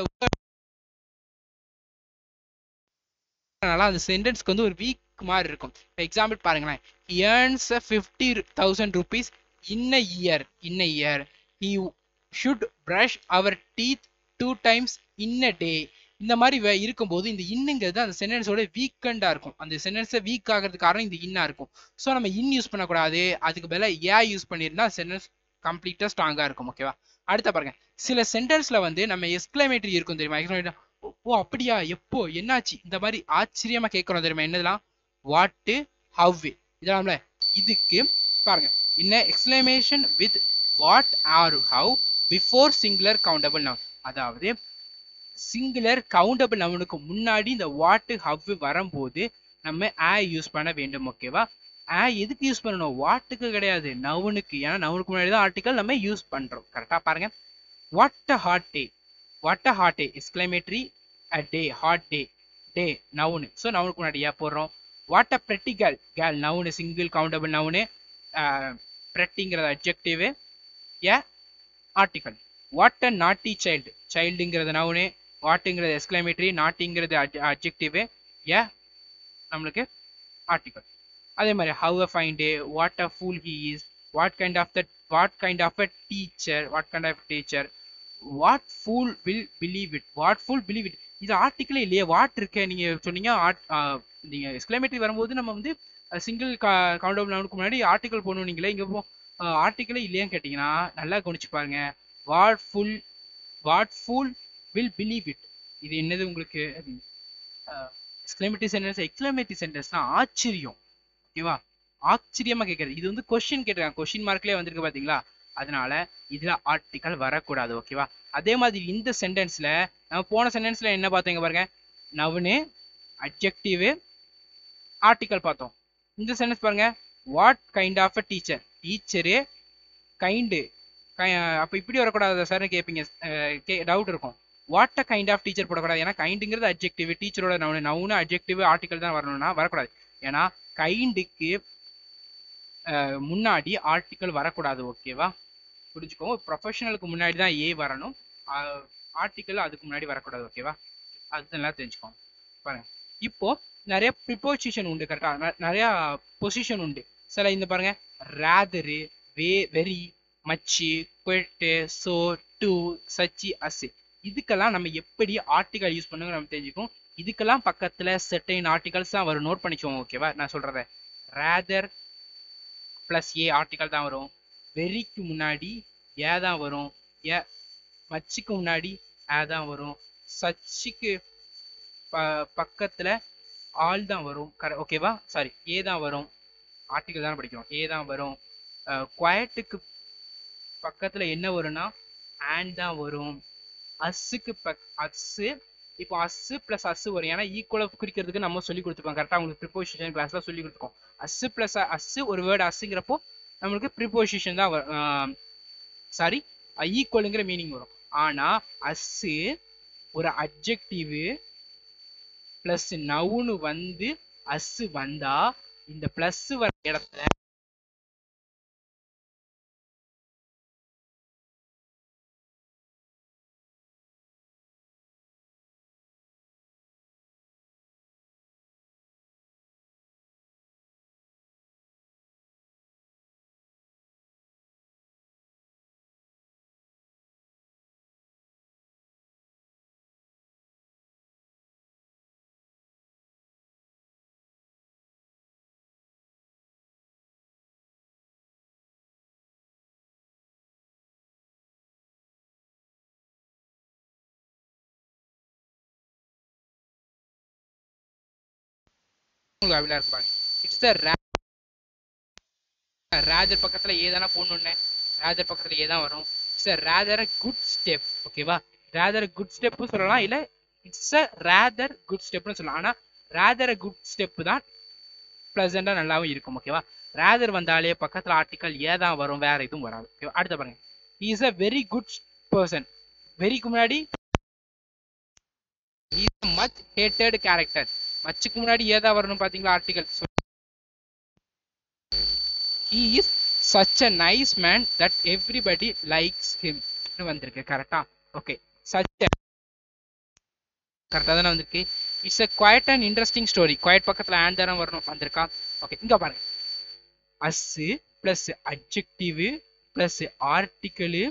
அதனால அந்த சென்டென்ஸ்க்கு வந்து ஒரு வீக் மாதிரி இருக்கும். எக்ஸாம்பிள் பாருங்களேன். Earns earns fifty thousand rupees in a year in a year he should brush our teeth two times in a day இந்த மாதிரி இருக்கும்போது இந்த இன்னுங்கிறது அந்த சென்டென்ஸோட வீக்கெண்டாக இருக்கும். அந்த சென்டென்ஸை வீக் ஆகிறதுக்கு காரணம் இந்த இன்னா இருக்கும். ஸோ நம்ம இன் யூஸ் பண்ணக்கூடாது. அதுக்கு பதிலாக ஏ யூஸ் பண்ணியிருந்தா சென்டென்ஸ் கம்ப்ளீட்டா ஸ்ட்ராங்காக இருக்கும் ஓகேவா அடுத்த பாருங்க. சில சென்டென்ஸில் வந்து நம்ம எக்ஸ்கிளமேட்டரி இருக்கும் தெரியுமா? exclamatory ஓ அப்படியா? எப்போ? என்னாச்சு? இந்த மாதிரி ஆச்சரியமா கேட்கறோம் தெரியுமா? என்னதெல்லாம் வாட்டு ஹவ் இதெல்லாம்ல. இதுக்கு பாருங்க. இன்ன exclamation with what or how before singular countable noun அதாவது சிங்குலர் கவுண்டபிள் நவுனுக்கு முன்னாடி இந்த வாட்டு ஹவ் வரும்போது நம்ம ஆ யூஸ் பண்ண வேண்டும் ஓகேவா ஆ எதுக்கு யூஸ் பண்ணணும்? வாட்டுக்கு கிடையாது. நவுனுக்கு. ஏன்னா நவுனுக்கு முன்னாடி தான் ஆர்டிக்கல் நம்ம யூஸ் பண்றோம். கரெக்டாக பாருங்க. What a hot day what a hot day exclamatory a day hot day day noun so நவுனுக்கு முன்னாடி ஏன் போடுறோம்? What a pretty girl girl noun single countable noun ப்ரெட்டிங்கிறது adjective a? Article what a naughty child சைல்டுங்கிறது noun வாட்டுங்கிறது exclamatory நாட்டிங்கிறது adjective a? நம்மளுக்கு article அதே மாதிரி how a fine day what a fool he is what kind of the what kind of a teacher what kind of teacher what fool will believe it what fool believe it இது ஆர்டிக்கலே இல்லையே what இருக்க நீங்க சொன்னீங்க art நீங்க exclamatory வரும்போது நம்ம வந்து சிங்கிள் கவுண்ட் ஆஃப் முன்னாடி ஆர்டிக்கல் போடணும் நீங்களே இங்க ஆர்டிக்கலே இல்லையான்னு கேட்டீங்கன்னா நல்லா கவனிச்சு பாருங்க. What fool what fool will believe it இது என்னது உங்களுக்கு? எக்ஸ்கிளமேட்டரி சென்டென்ஸ் எக்ஸ்கிளமேட்டரி சென்டென்ஸ்னா ஆச்சரியம். ஓகேவா? ஆச்சரியமா கேட்கறது இது வந்து கொஸ்டின் கேட்டிருக்காங்க. கொஸ்டின் மார்க்லயே வந்திருக்கு பாத்தீங்களா? அதனால இதுல ஆர்டிக்கல் வரக்கூடாது ஓகேவா? அதே மாதிரி இந்த சென்டென்ஸ்ல நம்ம போன சென்டென்ஸ்ல என்ன பார்த்தீங்க பாருங்க. நவுனு அப்ஜெக்டிவ் ஆர்டிக்கல் பார்த்தோம். இந்த சென்டென்ஸ் பாருங்க. What kind of a teacher teacher kind அப்போ இப்படி வரக்கூடாது சார்னு கேட்பீங்க டவுட் இருக்கும். What a kind of teacher போடக்கூடாது. ஏன்னா கைண்டுங்கிறது அப்ஜெக்டிவ் டீச்சரோட நவுனு. நவுனு அப்ஜெக்டிவ் ஆர்டிக்கல் தான் வரணும்னா வரக்கூடாது. ஏன்னா கைண்டுக்கு முன்னாடி ஆர்டிக்கல் வரக்கூடாது ஓகேவா புரிஞ்சுக்கோங்க. ப்ரொஃபஷனலுக்கு முன்னாடி தான் ஏ வரணும். ஆர்டிக்கல் அதுக்கு முன்னாடி வரக்கூடாது ஓகேவா அதெல்லாம் தெரிஞ்சுக்கோங்க. பாருங்க. இப்போ நிறைய ப்ரிப்போசிஷன் உண்டு கரெக்டாக நிறைய பொசிஷன் உண்டு. சில இந்த பாருங்க. ரேதரு வே வெரி மச்சி கொட்டு சோ டு சச்சி அசு. இதுக்கெல்லாம் நம்ம எப்படி ஆர்டிக்கல் யூஸ் பண்ணுங்க நம்ம தெரிஞ்சுக்கோம் இதுக்கெல்லாம் பக்கத்துல செட்டைன் ஆர்டிகல்ஸ் தான் வரும். நோட் பண்ணிக்கோங்க ஓகேவா நான் சொல்கிறத ரேதர் பிளஸ் ஏ ஆர்டிகல் தான் வரும். வெரிக்கு முன்னாடி ஏ தான் வரும். ஏ மச்சிக்கு முன்னாடி ஏ தான் வரும். சச்சிக்கு ப பக்கத்துல ஆள் தான் வரும். கர ஓகேவா சாரி ஏ தான் வரும். ஆர்டிகல் தான் படிக்கிறோம். ஏ தான் வரும். குவாய்ட்டுக்கு பக்கத்துல என்ன வரும்னா ஆண்ட் தான் வரும். அஸ்ஸுக்கு பக் அஸ்ஸு இப்போ அஸ்ஸு ப்ளஸ் அஸ்ஸு வரும். ஏன்னா ஈக்குவலாக குறிக்கிறதுக்கு நம்ம சொல்லி கொடுத்துருக்கோம். கரெக்டாக உங்களுக்கு ப்ரிப்போசிஷன் கிளாஸ்லாம் சொல்லி கொடுத்துருக்கோம். அசு ப்ளஸ் அஸ்ஸு ஒரு வேர்டு அஸ்ஸுங்கிறப்போ நம்மளுக்கு ப்ரிப்போசிஷன் தான் வரும் சாரி ஈக்குவலுங்கிற மீனிங் வரும். ஆனால் அஸ்ஸு ஒரு அப்ஜெக்டிவ் ப்ளஸ் நவுன்னு வந்து அஸ்ஸு வந்தா இந்த ப்ளஸ் வர இடத்துல உங்களுக்கு அவைலா இருக்கு பாருங்க இட்ஸ் த ரேதர் பக்கத்துல ஏதானா போடணும்னு ரேதர் பக்கத்துல ஏதான் வரும். It's a rather good step ஓகேவா ரேதர் குட் ஸ்டெப் சொல்லலாம். இல்ல இட்ஸ் அ ரேதர் குட் ஸ்டெப்னு சொல்லலாம். ஆனா ரேதர் குட் ஸ்டெப் தான் ப்ளசண்டா நல்லாவும் இருக்கும். ஓகேவா ரேதர் வந்தாலே பக்கத்துல ஆர்டிக்கல் ஏதான் வரும். வேற எதுவும் வராது. ஓகேவா அடுத்த பாருங்க. Is a very good person வெரிக்கு முன்னாடி மச் ஹேட்டட் கேரக்டர் அச்சுக்கு முன்னாடி ஏதா வரணும் பாத்தீங்களா? Article he is such a nice man that everybody likes him வந்திருக்கு கரெக்டா ஓகே சச் கரெக்டா தானே வந்திருக்கு? It's a quite and interesting story quite பக்கத்துல ஆண்ட் தானே வரணும். வந்திருக்கா? ஓகே இங்க பாருங்க. As plus adjective plus article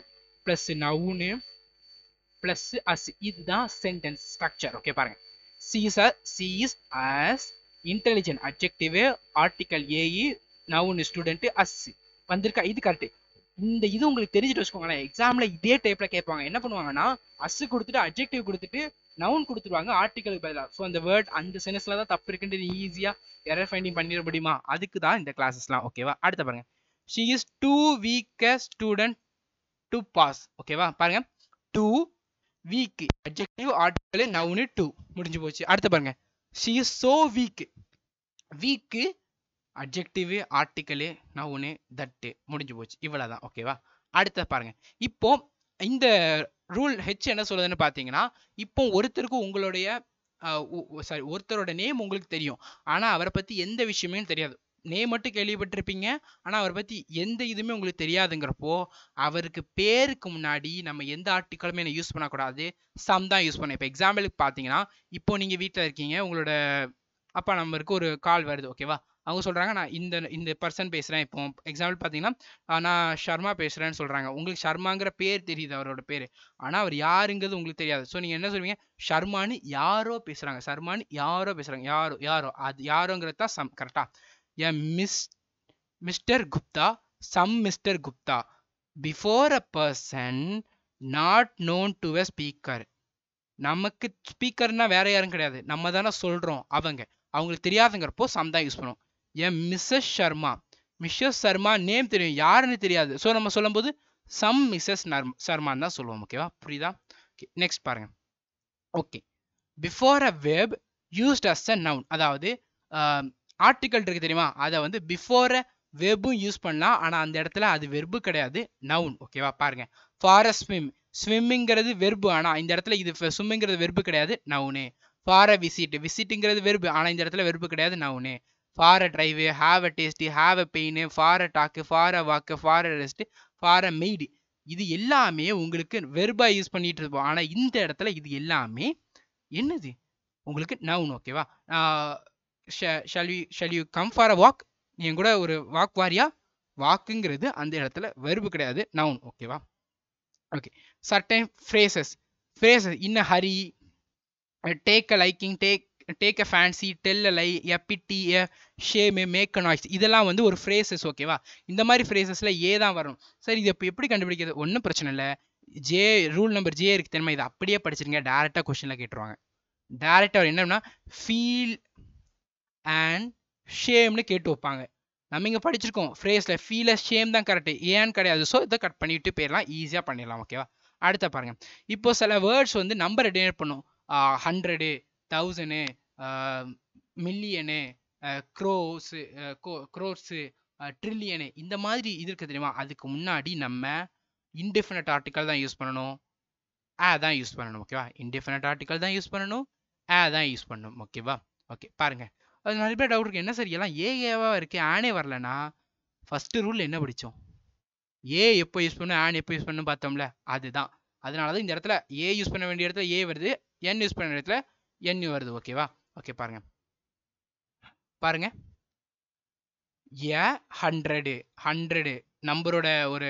plus noun plus as இதுதான் சென்டென்ஸ் ஸ்ட்ரக்சர் ஓகே பாருங்க. She's she's as intelligent adjective article AE noun student as வந்திருக்கா? இது கரெக்ட் இந்த இது உங்களுக்கு தெரிஞ்சுட்டு வச்சுக்கோங்களேன். எக்ஸாம்ல இதே டைப்ல கேட்பாங்க. என்ன பண்ணுவாங்கன்னா அஸ் கொடுத்துட்டு அப்ஜெக்டிவ் கொடுத்துட்டு நவுன் கொடுத்துருவாங்க ஆர்டிகல் பதிலாக ஸோ அந்த வேர்ட் அந்த சென்ஸ்ல தான் தப்பு இருக்குன்றது ஈஸியா எரர் ஃபைண்டிங் பண்ணிட முடியுமா? அதுக்கு தான் இந்த கிளாஸஸ்லாம் ஓகேவா அடுத்த பாருங்க. She is too weak student to pass ஓகேவா பாருங்க. Too weak adjective article noun too முடிஞ்சு போச்சு. அடுத்து பாருங்க. She is so weak weak adjective article noun that முடிஞ்சு போச்சு. இவ்வளவுதான். ஓகேவா அடுத்த பாருங்க. இப்போ இந்த ரூல் ஹெச் என்ன சொல்லுதுன்னு பார்த்தீங்கன்னா இப்போ ஒருத்தருக்கு உங்களுடைய சாரி ஒருத்தரோட நேம் உங்களுக்கு தெரியும். ஆனால் அவரை பற்றி எந்த விஷயமே தெரியாது. நேம் மட்டும் கேள்விப்பட்டிருப்பீங்க. ஆனால் அவரை பற்றி எந்த இதுவுமே உங்களுக்கு தெரியாதுங்கிறப்போ அவருக்கு பேருக்கு முன்னாடி நம்ம எந்த ஆர்டிக்கலுமே யூஸ் பண்ணக்கூடாது. சம் தான் யூஸ் பண்ணணும் இப்போ எக்ஸாம்பிளுக்கு பார்த்தீங்கன்னா இப்போ நீங்கள் வீட்டில் இருக்கீங்க உங்களோட அப்பா நம்பருக்கு ஒரு கால் வருது ஓகேவா அவங்க சொல்கிறாங்க நான் இந்த இந்த பர்சன் பேசுகிறேன் இப்போ எக்ஸாம்பிள் பார்த்தீங்கன்னா நான் ஷர்மா பேசுகிறேன்னு சொல்கிறாங்க உங்களுக்கு ஷர்மாங்கிற பேர் தெரியுது அவரோட பேர். ஆனால் அவர் யாருங்கிறது உங்களுக்கு தெரியாது. ஸோ நீங்கள் என்ன சொல்வீங்க? ஷர்மான்னு யாரோ பேசுகிறாங்க ஷர்மான்னு யாரோ பேசுகிறாங்க யாரோ யாரோ அது யாரோங்கிறது தான் சம் கரெக்டாக a miss mister Gupta some mister Gupta. Before a person not known to a speaker நமக்கு ஸ்பீக்கர்னா வேற யாரும் கிடையாது. நம்ம தானே சொல்கிறோம் அவங்க. அவங்களுக்கு தெரியாதுங்கிறப்போ சம் தான் யூஸ் பண்ணுவோம். An Mrs Sharma Mrs Sharma name தெரியும். யாருன்னு தெரியாது. ஸோ நம்ம சொல்லும்போது சம் மிஸ்ஸஸ் சர்மான்னு தான் சொல்லுவோம். ஓகேவா புரியுதா? ஓகே நெக்ஸ்ட் பாருங்க. Okay before a verb used as a noun அதாவது ஆர்டிக்கல் இருக்கு தெரியுமா? அதை வந்து பிஃபோர் அ வெப்பும் யூஸ் பண்ணலாம். ஆனால் அந்த இடத்துல அது வெர்பு கிடையாது நவுன் ஓகேவா பாருங்க. ஃபார் ஸ்விம் ஸ்விம்மிங்கிறது வெர்பு ஆனால் இந்த இடத்துல இது ஸ்விம்மிங்கிறது வெர்பு கிடையாது நவுனு ஃபார் அ விசிட் விசிட்டுங்கிறது வெர்பு ஆனால் இந்த இடத்துல வெர்பு கிடையாது noun for a drive have a taste have a pain for a talk for a walk for a rest for a maid இது எல்லாமே உங்களுக்கு வெர்பாக யூஸ் பண்ணிட்டு இருப்போம். ஆனால் இந்த இடத்துல இது எல்லாமே என்னது? உங்களுக்கு நவுன் ஓகேவா shall you shall you come for a walk நீ கூட ஒரு வாக் வாரியா? வாக்குங்கிறது அந்த இடத்துல வெறுப்பு கிடையாது நவுன் ஓகேவா okay certain phrases phrases in a hurry take a liking take take a fancy tell a lie a pity a shame make a noise இதெல்லாம் வந்து ஒரு ஃப்ரேசஸ் ஓகேவா இந்த மாதிரி ஃப்ரேசஸில் ஏ தான் வரணும் சரி இது இப்போ எப்படி கண்டுபிடிக்கிறது? ஒன்றும் பிரச்சனை இல்லை. ஜே ரூல் நம்பர் ஜே இருக்கு தெரியுமா? இதை அப்படியே படிச்சிருங்க. டேரெக்டாக கொஷினில் கேட்டுருவாங்க. டேரெக்டாக என்னன்னா ஃபீல் அண்ட் ஷேம்னு கேட்டு வைப்பாங்க. நம்ம இங்கே படிச்சிருக்கோம். ஃப்ரேஸில் ஃபீல ஷேம் தான் கரெக்டு ஏன்னு கிடையாது. ஸோ இதை கட் பண்ணிட்டு போயிடலாம். ஈஸியாக பண்ணிடலாம் ஓகேவா அடுத்த பாருங்க. இப்போ சில வேர்ட்ஸ் வந்து நம்பரை டேட் பண்ணும். ஹண்ட்ரடு தௌசண்டு மில்லியனு க்ரோஸு க்ரோர்ஸு ட்ரில்லியனு இந்த மாதிரி இது இருக்குது தெரியுமா? அதுக்கு முன்னாடி நம்ம இன்டெஃபினட் ஆர்டிக்கல் தான் யூஸ் பண்ணணும். ஆ தான் யூஸ் பண்ணணும் ஓகேவா இன்டெஃபினட் ஆர்டிக்கல் தான் யூஸ் பண்ணணும். ஆ தான் யூஸ் பண்ணணும் ஓகேவா ஓகே பாருங்கள் அது நிறைய பேர் டவுட் இருக்கு. என்ன சார் எல்லாம் ஏ ஏவா இருக்கு ஆனே வரலனா ஃபர்ஸ்ட் ரூல் என்ன படித்தோம் ஏ எப்போ யூஸ் பண்ணும் ஆன் எப்போ யூஸ் பண்ணும் பார்த்தோம்ல அதுதான். அதனால தான் இந்த இடத்துல ஏ யூஸ் பண்ண வேண்டிய இடத்துல ஏ வருது என் யூஸ் பண்ண இடத்துல என் வருது. ஓகேவா ஓகே பாருங்க. பாருங்க. ஏ ஹண்ட்ரடு ஹண்ட்ரடு நம்பரோட ஒரு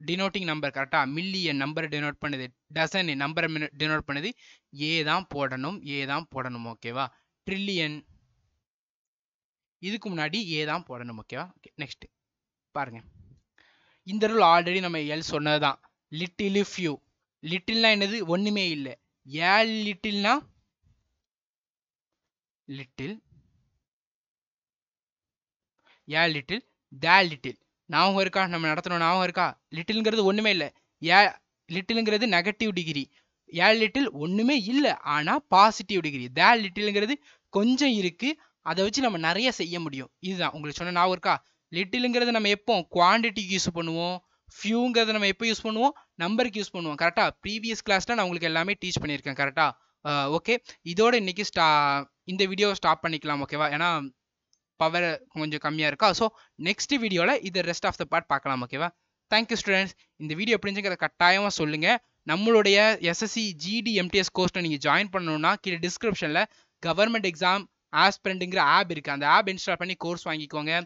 டினோட்டிங் நம்பர் கரெக்டாக மில்லியன் நம்பரை டினோட் பண்ணுது டசன் நம்பரை டினோட் பண்ணுது. ஏ தான் போடணும் ஏ தான் போடணும். ஓகேவா ட்ரில்லியன் இதுக்கு முன்னாடி ஏ தான் போடணும் ஓகேவா ஓகே நெக்ஸ்ட் பாருங்க. இந்த ரூல் ஆல்ரெடி நம்ம எல் சொன்னது தான் லிட்டில் ஃபியூ லிட்டில்னா என்னது? ஒன்றுமே இல்லை. A லிட்டில்னா little a little the little ஞாபகம் இருக்கா? நம்ம நடத்தணும் ஞாபகம் இருக்கா? லிட்டில்ங்கிறது ஒன்றுமே இல்லை. ஏ லிட்டிலுங்கிறது நெகட்டிவ் டிகிரி ஏ லிட்டில் ஒன்றுமே இல்லை ஆனால் பாசிட்டிவ் டிகிரி தே லிட்டிலுங்கிறது கொஞ்சம் இருக்குது அதை வச்சு நம்ம நிறைய செய்ய முடியும். இதுதான். உங்களுக்கு சொன்ன ஞாபகம் இருக்கா? லிட்டிலுங்கிறது நம்ம எப்போ? குவான்டிட்டிக்கு யூஸ் பண்ணுவோம். ஃபியூங்கிறத நம்ம எப்போ யூஸ் பண்ணுவோம்? நம்பருக்கு யூஸ் பண்ணுவோம். கரெக்டாக ப்ரீவியஸ் கிளாஸில் நான் உங்களுக்கு எல்லாமே டீச் பண்ணியிருக்கேன். கரெக்டாக ஓகே இதோட இன்னைக்கு ஸ்டா இந்த வீடியோவை ஸ்டாப் பண்ணிக்கலாம் ஓகேவா ஏன்னா பவர் கொஞ்சம் கம்மியாக இருக்கா? ஸோ நெக்ஸ்ட் வீடியோவில் இது ரெஸ்ட் ஆஃப் த பார்ட் பார்க்கலாம் ஓகேவா தேங்க்யூ ஸ்டூடெண்ட்ஸ் இந்த வீடியோ எப்படிங்கிறத கட்டாயமாக சொல்லுங்கள் நம்மளுடைய எஸ்எஸ்சி ஜிடி எம்டிஎஸ் கோர்ஸில் நீங்கள் ஜாயின் பண்ணணுன்னா கீழே டிஸ்கிரிப்ஷனில் கவர்மெண்ட் எக்ஸாம் ஆஸ்பிரண்ட்டுங்கிற ஆப் இருக்குது அந்த ஆப் இன்ஸ்டால் பண்ணி கோர்ஸ் வாங்கிக்கோங்க.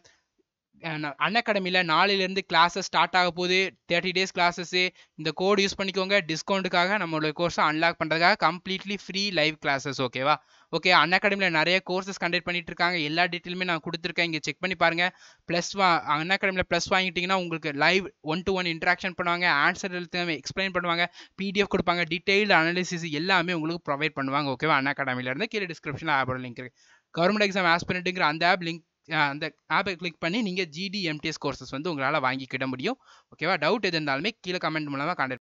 அன் அகாடமியில் நாளையிலேருந்து கிளாஸஸ் ஸ்டார்ட் ஆக போகுது. தேர்ட்டி டேஸ் கிளாஸஸ்ஸு இந்த கோட் யூஸ் பண்ணிக்கோங்க. டிஸ்கவுண்ட்டுக்காக நம்மளோட கோர்ஸை அன்லாக் பண்ணுறதுக்காக கம்ப்ளீட்லி ஃப்ரீ லைவ் கிளாஸஸ் ஓகேவா ஓகே அன் அகாடமியில் நிறைய கோர்சஸ் கண்டக்ட் பண்ணிட்டு இருக்காங்க. எல்லா டீட்டெயிலுமே நான் கொடுத்துருக்கேன். இங்கே செக் பண்ணி பாருங்கள் ப்ளஸ் வா அன் அகாடமியில் ப்ளஸ் வாங்கிட்டிங்கன்னா உங்களுக்கு live one to one interaction பண்ணுவாங்க. ஆன்சர் எழுத்து எக்ஸ்பிளைன் பண்ணுவாங்க. பிடிஎஃப் கொடுப்பாங்க. டீட்டெயில்டு அனாலிசிஸ் எல்லாமே உங்களுக்கு ப்ரொவைட் பண்ணுவாங்க. ஓகேவா அன் அகாடமிலேருந்து கீழே டிஸ்கிரிப்ஷனில் ஆப்போட லிங்க் இருக்குது கவர்மெண்ட் எக்ஸாம் ஆஸ்பிரண்ட்டுங்கிற அந்த ஆப் லிங்க் அந்த ஆப்பை கிளிக் பண்ணி நீங்கள் ஜிடி எம்டிஎஸ் கோர்சஸ் வந்து உங்களால் வாங்கிக்கிட முடியும். ஓகேவா டவுட் எது இருந்தாலுமே கீழே கமெண்ட் மூலமாக கான்டெக்ட்